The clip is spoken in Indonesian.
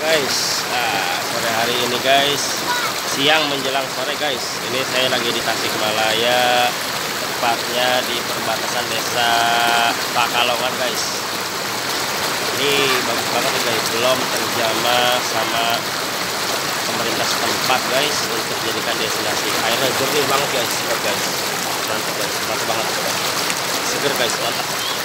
guys nah, sore hari ini guys. Siang menjelang sore guys. Ini saya lagi di Tasikmalaya tepatnya di perbatasan desa Pakalongan guys. Ini bagus banget nih guys. Belum terjamah sama pemerintah setempat guys untuk jadikan destinasi airnya jernih banget guys. Guys mantap guys. Mantap banget. Guys, seger guys. Mantap.